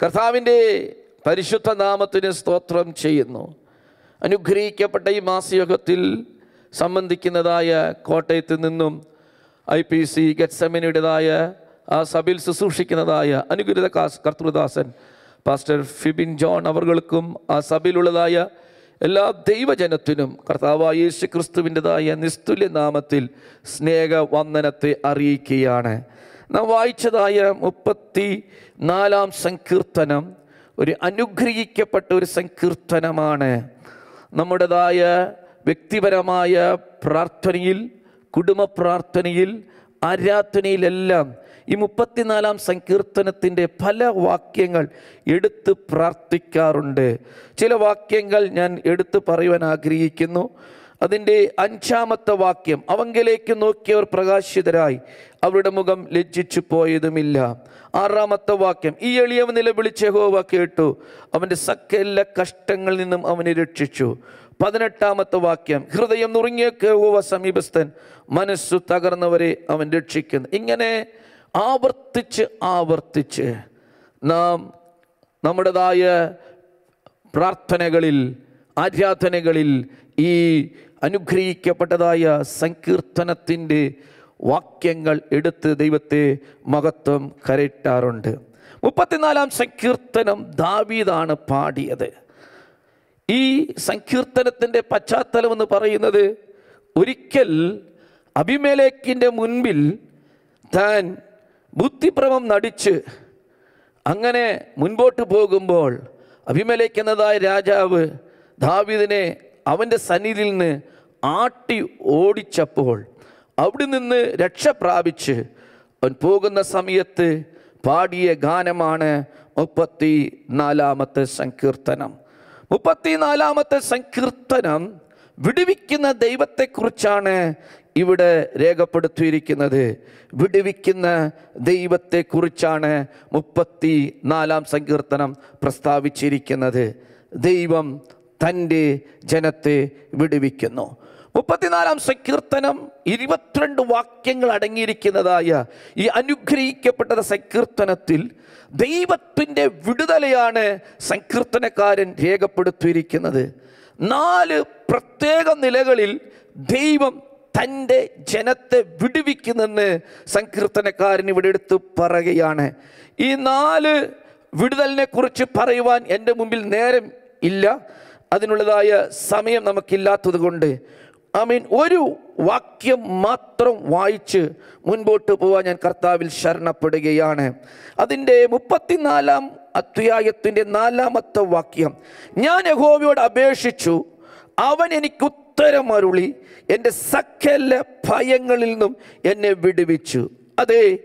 കർത്താവിന്റെ പരിശുദ്ധ നാമത്തിന് സ്തോത്രം ചെയ്യുന്നു. അനുഗ്രഹിക്കപ്പെട്ട ഈ മാസയോഗത്തിൽ സംബന്ധിക്കുന്നതായ കോട്ടയത്ത് നിന്നും ഐ പി സി ഗറ്റ്സമിനുടേതായ ആ സഭയിൽ ശുശ്രൂഷിക്കുന്നതായ അനുഗ്രഹിത കർത്തൃദാസൻ പാസ്റ്റർ ഫിബിൻ ജോൺ അവർകൾക്കും ആ സഭയിലുള്ളതായ എല്ലാ ദൈവജനത്തിനും കർത്താവായ യേശു ക്രിസ്തുവിന്റെതായ നിസ്തുല്യ നാമത്തിൽ സ്നേഹവന്ദനത്തെ അറിയിക്കുകയാണ്. നാം വായിച്ചതായ മുപ്പത്തി നാലാം സങ്കീർത്തനം ഒരു അനുഗ്രഹിക്കപ്പെട്ട ഒരു സങ്കീർത്തനമാണ്. നമ്മുടേതായ വ്യക്തിപരമായ പ്രാർത്ഥനയിൽ കുടുംബ പ്രാർത്ഥനയിൽ ആരാധനയിലെല്ലാം ഈ മുപ്പത്തിനാലാം സങ്കീർത്തനത്തിന്റെ പല വാക്യങ്ങൾ എടുത്ത് പ്രാർത്ഥിക്കാറുണ്ട്. ചില വാക്യങ്ങൾ ഞാൻ എടുത്തു പറയുവാൻ ആഗ്രഹിക്കുന്നു. അതിന്റെ അഞ്ചാമത്തെ വാക്യം അവങ്കിലേക്ക് നോക്കിയവർ പ്രകാശിതരായി അവരുടെ മുഖം ലജ്ജിച്ചു പോയതുമില്ല. ആറാമത്തെ വാക്യം ഈ എളിയവ നിലവിളിച്ച ഹോവ കേട്ടു അവന്റെ സകല കഷ്ടങ്ങളിൽ നിന്നും അവനെ രക്ഷിച്ചു. പതിനെട്ടാമത്തെ വാക്യം ഹൃദയം നുറുങ്ങിയ യഹോവ സമീപസ്ഥൻ മനസ്സു തകർന്നവരെ അവൻ രക്ഷിക്കുന്നു. ഇങ്ങനെ ആവർത്തിച്ച് ആവർത്തിച്ച് നാം നമ്മുടേതായ പ്രാർത്ഥനകളിൽ ആരാധനകളിൽ ഈ അനുഗ്രഹിക്കപ്പെട്ടതായ സങ്കീർത്തനത്തിന്റെ വാക്യങ്ങൾ എടുത്ത് ദൈവത്തെ മഹത്വം കരയിട്ടാറുണ്ട്. മുപ്പത്തിനാലാം സങ്കീർത്തനം ദാവീദാണ് പാടിയത്. ഈ സങ്കീർത്തനത്തിന്റെ പശ്ചാത്തലം എന്ന് പറയുന്നത് ഒരിക്കൽ അഭിമേലേക്കിന്റെ മുൻപിൽ താൻ ബുദ്ധിഭ്രമം നടിച്ച് അങ്ങനെ മുൻപോട്ട് പോകുമ്പോൾ അഭിമലേക്കുന്നതായ രാജാവ് ദാവീദിനെ അവന്റെ സന്നിധിയിൽ നിന്ന് ആട്ടി ഓടിച്ചപ്പോൾ അവിടെ നിന്ന് രക്ഷ പ്രാപിച്ച് അവൻ പോകുന്ന സമയത്ത് പാടിയ ഗാനമാണ് മുപ്പത്തി നാലാമത്തെ സങ്കീർത്തനം. മുപ്പത്തിനാലാമത്തെ സങ്കീർത്തനം വിടുവിക്കുന്ന ദൈവത്തെക്കുറിച്ചാണ് ഇവിടെ രേഖപ്പെടുത്തിയിരിക്കുന്നത്. വിടുവിക്കുന്ന ദൈവത്തെക്കുറിച്ചാണ് മുപ്പത്തി നാലാം സങ്കീർത്തനം പ്രസ്താവിച്ചിരിക്കുന്നത്. ദൈവം തന്റെ ജനത്തെ വിടുവിക്കുന്നു. മുപ്പത്തിനാലാം സങ്കീർത്തനം ഇരുപത്തിരണ്ട് വാക്യങ്ങൾ അടങ്ങിയിരിക്കുന്നതായ ഈ അനുഗ്രഹിക്കപ്പെട്ട സങ്കീർത്തനത്തിൽ ദൈവത്തിന്റെ വിടുതലയാണ് സങ്കീർത്തനക്കാരൻ രേഖപ്പെടുത്തിയിരിക്കുന്നത്. നാല് പ്രത്യേക നിലകളിൽ ദൈവം തന്റെ ജനത്തെ വിടുവിക്കുന്നെന്ന് സങ്കീർത്തനക്കാരൻ ഇവിടെ എടുത്ത് പറയുകയാണ്. ഈ നാല് വിടുതലിനെ കുറിച്ച് പറയുവാൻ എന്റെ മുമ്പിൽ നേരം ഇല്ല. അതിനുള്ളതായ സമയം നമുക്കില്ലാത്തത് കൊണ്ട് ഐ മീൻ ഒരു വാക്യം മാത്രം വായിച്ച് മുൻപോട്ട് പോകാൻ ഞാൻ കർത്താവിൽ ശരണപ്പെടുകയാണ്. അതിന്റെ മുപ്പത്തിനാലാം അധ്യായത്തിന്റെ നാലാമത്തെ വാക്യം. ഞാൻ യഹോവയോട് അപേക്ഷിച്ചു അവൻ എനിക്ക് ഉത്തരം അരുളി എന്റെ സകല ഭയങ്ങളിൽ നിന്നും എന്നെ വിടുവിച്ചു. അതെ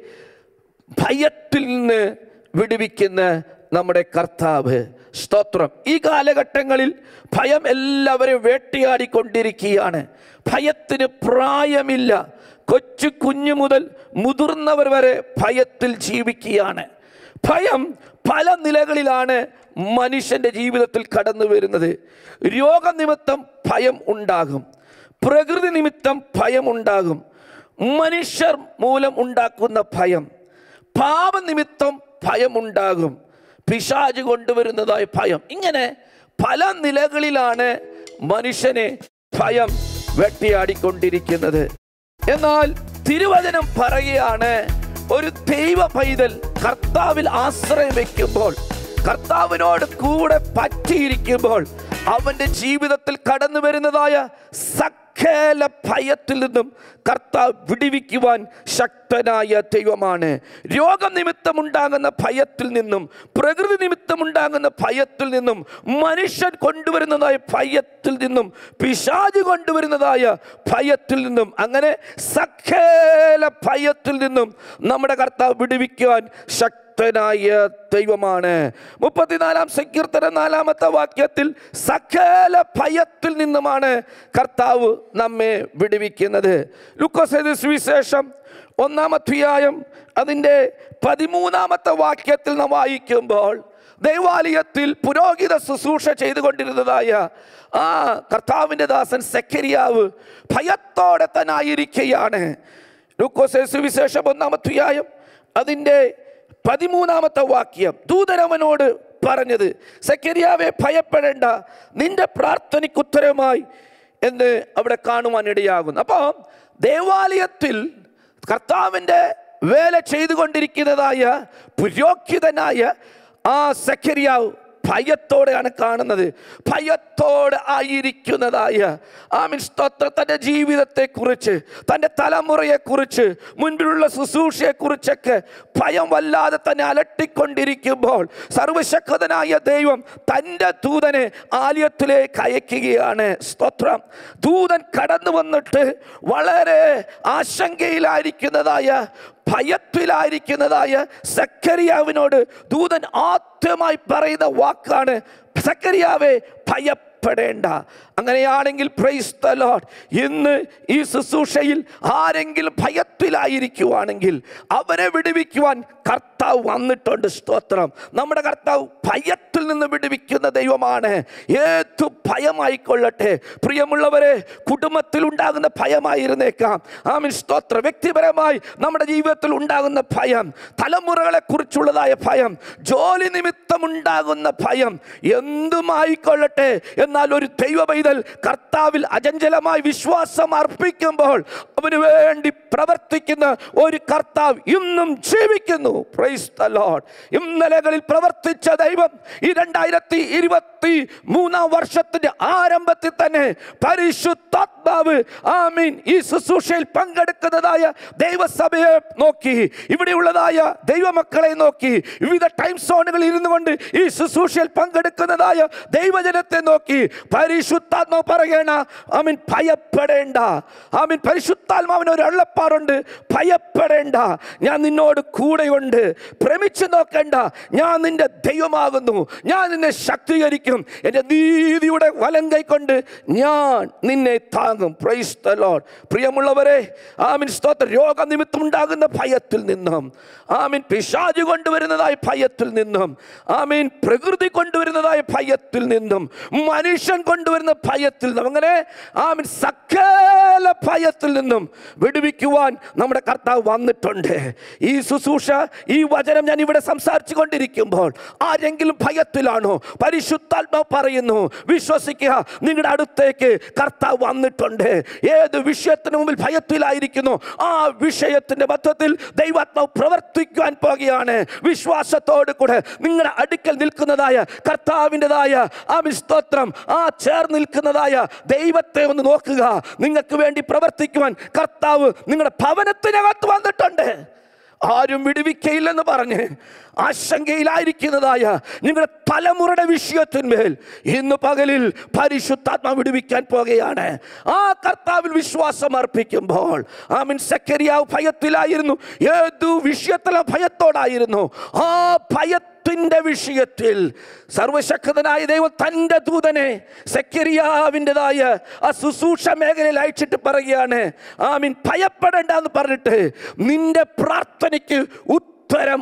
ഭയത്തിൽ നിന്ന് വിടുവിക്കുന്ന നമ്മുടെ കർത്താവ് സ്തോത്രം. ഈ കാലഘട്ടങ്ങളിൽ ഭയം എല്ലാവരും വേട്ടയാടിക്കൊണ്ടിരിക്കുകയാണ്. ഭയത്തിന് പ്രായമില്ല. കൊച്ചു കുഞ്ഞു മുതൽ മുതിർന്നവർ വരെ ഭയത്തിൽ ജീവിക്കുകയാണ്. ഭയം പല നിലകളിലാണ് മനുഷ്യന്റെ ജീവിതത്തിൽ കടന്നു വരുന്നത്. രോഗനിമിത്തം ഭയം ഉണ്ടാകും. പ്രകൃതി നിമിത്തം ഭയം ഉണ്ടാകും. മനുഷ്യർ മൂലം ഉണ്ടാക്കുന്ന ഭയം. പാപനിമിത്തം ഭയം ഉണ്ടാകും. പിശാജ് കൊണ്ടുവരുന്നതായ ഭയം. ഇങ്ങനെ പല നിലകളിലാണ് മനുഷ്യനെ ഭയം വെട്ടിയാടിക്കൊണ്ടിരിക്കുന്നത്. എന്നാൽ തിരുവചനം പറയുകയാണ് ഒരു ദൈവ പൈതൽ കർത്താവിൽ ആശ്രയം വെക്കുമ്പോൾ കർത്താവിനോട് കൂടെ പറ്റിയിരിക്കുമ്പോൾ അവന്റെ ജീവിതത്തിൽ കടന്നു വരുന്നതായ സകല ഭയത്തിൽ നിന്നും കർത്താവ് വിടിവിക്കുവാൻ ശക്തനായ ദൈവമാണ്. രോഗനിമിത്തം ഉണ്ടാകുന്ന ഭയത്തിൽ നിന്നും പ്രകൃതി നിമിത്തം ഉണ്ടാകുന്ന ഭയത്തിൽ നിന്നും മനുഷ്യൻ കൊണ്ടുവരുന്നതായ ഭയത്തിൽ നിന്നും പിശാജ് കൊണ്ടുവരുന്നതായ ഭയത്തിൽ നിന്നും അങ്ങനെ സകല ഭയത്തിൽ നിന്നും നമ്മുടെ കർത്താവ് വിടിവിക്കുവാൻ ശക്തി ശക്തനായ ദൈവമാണ്. മുപ്പത്തിനാലാം സങ്കീർത്തന നാലാമത്തെ വാക്യത്തിൽ സകല ഭയത്തിൽ നിന്നുമാണ് കർത്താവ് നമ്മെ വിടുവിക്കുന്നത്. ലുക്കോസ് സുവിശേഷം ഒന്നാം അധ്യായം അതിന്റെ പതിമൂന്നാമത്തെ വാക്യത്തിൽ നാം വായിക്കുമ്പോൾ ദൈവാലയത്തിൽ പുരോഹിത ശുശ്രൂഷ ചെയ്തുകൊണ്ടിരുന്നതായ ആ കർത്താവിന്റെ ദാസൻ സെക്കരിയാവ് ഭയത്തോടെ തന്നെ ആയിരിക്കുകയാണ് ലൂക്കോസ് സുവിശേഷം ഒന്നാമധ്യായം അതിന്റെ പതിമൂന്നാമത്തെ വാക്യം ദൂതനവനോട് പറഞ്ഞത് സക്കരിയാവെ ഭയപ്പെടേണ്ട നിന്റെ പ്രാർത്ഥനയ്ക്ക് ഉത്തരവുമായി എന്ന് അവിടെ കാണുവാൻ ഇടയാകുന്നു അപ്പോൾ ദേവാലയത്തിൽ കർത്താവിന്റെ വേല ചെയ്തുകൊണ്ടിരിക്കുന്നതായ പുരോഹിതനായ ആ സക്കരിയാവ് ഭയത്തോടെയാണ് കാണുന്നത്. ഭയത്തോടെ ആയിരിക്കുന്നതായ ആമിൻ സ്തോത്ര തന്റെ ജീവിതത്തെക്കുറിച്ച് തന്റെ തലമുറയെക്കുറിച്ച് മുൻപിലുള്ള ശുശ്രൂഷയെക്കുറിച്ചൊക്കെ ഭയം വല്ലാതെ തന്നെ അലട്ടിക്കൊണ്ടിരിക്കുമ്പോൾ സർവശക്തനായ ദൈവം തന്റെ ദൂതനെ ആലയത്തിലേക്ക് അയക്കുകയാണ് സ്തോത്രം. ദൂതൻ കടന്നു വന്നിട്ട് വളരെ ആശങ്കയിലായിരിക്കുന്നതായ ഭയത്തിലായിരിക്കുന്നതായ സക്കരിയാവിനോട് ദൂതൻ ആദ്യമായി പറയുന്ന വാക്കാണ് സക്കരിയാവെ ഭയപ്പെടേണ്ട അങ്ങനെയാണെങ്കിൽ പ്രൈസ് ഇന്ന് ഈ ശുശ്രൂഷയിൽ ആരെങ്കിലും ഭയത്തിലായിരിക്കുവാണെങ്കിൽ അവനെ വിടുവിക്കുവാൻ കർത്താവ് വന്നിട്ടുണ്ട്. സ്തോത്രം. നമ്മുടെ കർത്താവ് ഭയത്തിൽ നിന്ന് വിടുവിക്കുന്ന ദൈവമാണ്. ഏതു ഭയമായിക്കൊള്ളട്ടെ. പ്രിയമുള്ളവരെ കുടുംബത്തിൽ ഉണ്ടാകുന്ന ഭയമായിരുന്നേക്കാം. ആമീൻ. സ്തോത്ര. വ്യക്തിപരമായി നമ്മുടെ ജീവിതത്തിൽ ഉണ്ടാകുന്ന ഭയം തലമുറകളെ കുറിച്ചുള്ളതായ ഭയം ജോലി നിമിത്തം ഉണ്ടാകുന്ന ഭയം എന്തുമായിക്കൊള്ളട്ടെ? എന്നാൽ ഒരു ദൈവ കർത്താവിൽ അചഞ്ചലമായി വിശ്വാസം അർപ്പിക്കുമ്പോൾ അവന് വേണ്ടി പ്രവർത്തിക്കുന്ന ഒരു കർത്താവ് ഇന്നും ജീവിക്കുന്നു. പ്രൈസ് ഇന്നലകളിൽ പ്രവർത്തിച്ച ദൈവം ഈ രണ്ടായിരത്തി ഇരുപത്തി മൂന്നാം വർഷത്തിന്റെ ആരംഭത്തിൽ തന്നെ പരിശുദ്ധാത്മാവ് ആമീൻ ഈ ശുശ്രൂഷയിൽ പങ്കെടുക്കുന്നതായ ദൈവസഭയെ നോക്കി ഇവിടെയുള്ളതായ ദൈവമക്കളെ നോക്കി വിവിധ ടൈം സോണുകളിൽ ഇരുന്നു കൊണ്ട് ഈ ശുശ്രൂഷയിൽ പങ്കെടുക്കുന്നതായ ദൈവജനത്തെ നോക്കി പരിശുദ്ധാത്മാവ് പറയണ ആമീൻ ഭയപ്പെടേണ്ട ആമീൻ പരിശുദ്ധാത്മാവിന് ഒരു അള്ളപ്പാറുണ്ട് ഭയപ്പെടേണ്ട. ഞാൻ നിന്നോട് കൂടെയുണ്ട്. ഭ്രമിച്ചു നോക്കേണ്ട. ഞാൻ നിന്റെ ദൈവമാകുന്നു. ഞാൻ നിന്നെ ശക്തീകരിക്കും. എന്റെ നീതിയുടെ വലം കൈക്കൊണ്ട് ഞാൻ നിന്നെ താങ്ങും. പ്രൈസ് ദ ലോർഡ് പ്രിയമുള്ളവരെ ആമിൻ. സ്തോത്ര. രോഗനിമിത്തം ഉണ്ടാകുന്ന ഭയത്തിൽ നിന്നും ആമിൻ. പിശാജ് കൊണ്ടുവരുന്നതായ ഭയത്തിൽ നിന്നും ആമീൻ. പ്രകൃതി കൊണ്ടുവരുന്നതായ ഭയത്തിൽ നിന്നും മനുഷ്യൻ കൊണ്ടുവരുന്ന ഭയത്തിൽ നിന്നും അങ്ങനെ ആമിൻ. സകല ഭയത്തിൽ നിന്നും വിടുവിക്കുവാൻ നമ്മുടെ കർത്താവ് വന്നിട്ടുണ്ട്. ഈ ശുശ്രൂഷ ഈ വചനം ഞാൻ ഇവിടെ സംസാരിച്ചു കൊണ്ടിരിക്കുമ്പോൾ ആരെങ്കിലും ഭയത്തിലാണോ? പരിശുദ്ധാത്മാവ് പറയുന്നു വിശ്വസിക്കുക നിങ്ങളുടെ അടുത്തേക്ക് കർത്താവ് വന്നിട്ടുണ്ട്. ഏത് വിഷയത്തിന് മുമ്പിൽ ഭയത്തിലായിരിക്കുന്നു ആ വിഷയത്തിന്റെ മധ്യത്തിൽ ദൈവാത്മാവ് പ്രവർത്തിക്കുവാൻ പോകുകയാണ്. വിശ്വാസത്തോടു കൂടെ നിങ്ങളുടെ അടുക്കൽ നിൽക്കുന്നതായ കർത്താവിന്റെതായ ആ സ്തോത്രം ആ ചേർന്ന് നിൽക്കുന്നതായ ദൈവത്തെ ഒന്ന് നോക്കുക. നിങ്ങൾക്ക് വേണ്ടി പ്രവർത്തിക്കുവാൻ കർത്താവ് നിങ്ങളുടെ ഭവനത്തിനകത്ത് വന്നിട്ടുണ്ട്. ആരും വിടുവിക്കയില്ലെന്ന് പറഞ്ഞ് ആശങ്കയിലായിരിക്കുന്നതായ നിങ്ങളുടെ തലമുറയുടെ വിഷയത്തിന്മേൽ ഇന്ന് പകലിൽ പരിശുദ്ധാത്മ വിടുവിക്കാൻ പോകുകയാണ്. ആ കർത്താവിൽ വിശ്വാസം അർപ്പിക്കുമ്പോൾ ആമിൻ സെക്കരിയാവ് ഭയത്തിലായിരുന്നു. ഏതു വിഷയത്തിലോ ഭയത്തോടായിരുന്നു. ആ ഭയത്തിന്റെ വിഷയത്തിൽ സർവശക്തനായ ദൈവം തന്റെ ദൂതനെ സെക്കരിയാവിന്റെതായ ആ ശുശ്രൂഷ മേഖലയിൽ അയച്ചിട്ട് പറയുകയാണ് ആമീൻ ഭയപ്പെടേണ്ട എന്ന് പറഞ്ഞിട്ട് നിന്റെ പ്രാർത്ഥനയ്ക്ക്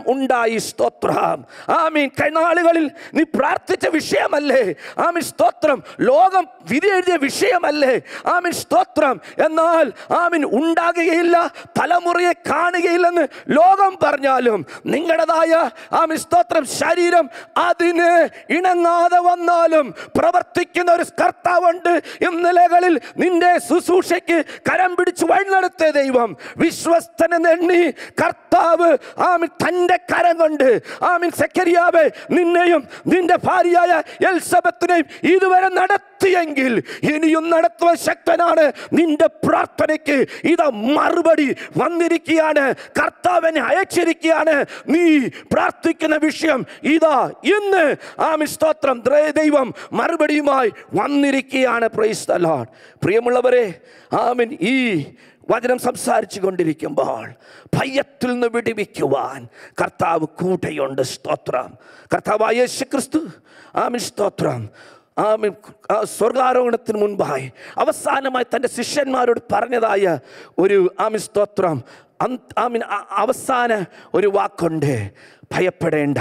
ഉണ്ടായി സ്തോത്രം. ആമീൻ. കൈനാളുകളിൽ നീ പ്രാർത്ഥിച്ച വിഷയമല്ലേ? ആമീൻ സ്തോത്രം. ലോകം വിധി എഴുതിയ വിഷയമല്ലേ? ആമീൻ സ്തോത്രം. എന്നാൽ ആമീൻ ഉണ്ടാകുകയില്ല തലമുറയെ കാണുകയില്ലെന്ന് ലോകം പറഞ്ഞാലും നിങ്ങളുടേതായ ആമീൻ സ്തോത്രം ശരീരം അതിന് ഇണങ്ങാതെ വന്നാലും പ്രവർത്തിക്കുന്ന ഒരു കർത്താവുണ്ട് ഇന്നലകളിൽ നിന്റെ ശുശ്രൂഷയ്ക്ക് കരം പിടിച്ച് വഴി നടത്തിയ ദൈവം വിശ്വസ്തനെണ്ണി കർത്താവ് ആമീൻ തന്റെ കരം കൊണ്ട് ആമീൻ സെക്കരിയാവെ നിന്നെയും നിന്റെ ഭാര്യയായ എൽസബത്തിനെയും ഇതുവരെ നടത്തിയെങ്കിൽ ഇനിയും നടത്തുവാൻ ശക്തനാണ്. നിന്റെ പ്രാർത്ഥനയ്ക്ക് ഇതാ മറുപടി വന്നിരിക്കുകയാണ്. കർത്താവിനെ അയച്ചിരിക്കുകയാണ്. നീ പ്രാർത്ഥിക്കുന്ന വിഷയം ഇതാ ഇന്ന്. ആമി സ്തോത്രം. ദൈവം മറുപടിയുമായി വന്നിരിക്കുകയാണ്. Praise the lord. പ്രിയമുള്ളവരെ ആമിൻ ഈ വചനം സംസാരിച്ചു കൊണ്ടിരിക്കുമ്പോൾ ഭയത്തിൽ നിന്ന് വിടിവിക്കുവാൻ കർത്താവ് കൂടെയുണ്ട്. സ്തോത്രം. കർത്താവായ യേശു ക്രിസ്തു ആമിൻ സ്തോത്രം. ആമിൻ. സ്വർഗാരോഹണത്തിന് മുൻപായി അവസാനമായി തന്റെ ശിഷ്യന്മാരോട് പറഞ്ഞതായ ഒരു ആമിൻ സ്തോത്രം. ആമിൻ അവസാന ഒരു വാക്കുണ്ട്. ഭയപ്പെടേണ്ട.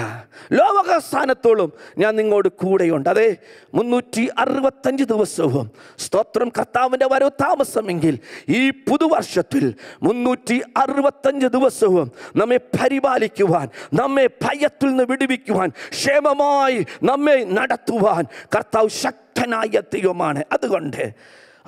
ലോകസ്ഥാനത്തോളം ഞാൻ നിങ്ങളോട് കൂടെയുണ്ട്. അതെ മുന്നൂറ്റി അറുപത്തഞ്ച് ദിവസവും സ്തോത്രം കർത്താവിന്റെ വരവ് താമസമെങ്കിൽ ഈ പുതുവർഷത്തിൽ മുന്നൂറ്റി അറുപത്തഞ്ച് ദിവസവും നമ്മെ പരിപാലിക്കുവാൻ നമ്മെ ഭയത്തിൽ നിന്ന് വിടുവിക്കുവാൻ ക്ഷേമമായി നമ്മെ നടത്തുവാൻ കർത്താവ് ശക്തനായ ദൈവമാണ്. അതുകൊണ്ട്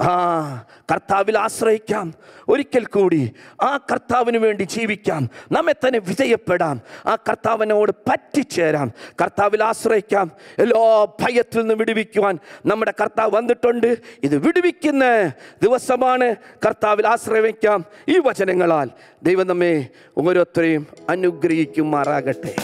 ആ കർത്താവിൽ ആശ്രയിക്കാം. ഒരിക്കൽ കൂടി ആ കർത്താവിന് വേണ്ടി ജീവിക്കാം. നമ്മെ തന്നെ വിജയപ്പെടാം. ആ കർത്താവിനോട് പറ്റിച്ചേരാം. കർത്താവിൽ ആശ്രയിക്കാം. എല്ലാ ഭയത്തിൽ നിന്ന് വിടുവിക്കുവാൻ നമ്മുടെ കർത്താവ് വന്നിട്ടുണ്ട്. ഇത് വിടുവിക്കുന്ന ദിവസമാണ് കർത്താവിൽ ആശ്രയിക്കാം ഈ വചനങ്ങളാൽ. ദൈവം നമ്മെ ഓരോരുത്തരെയും അനുഗ്രഹിക്കുമാറാകട്ടെ.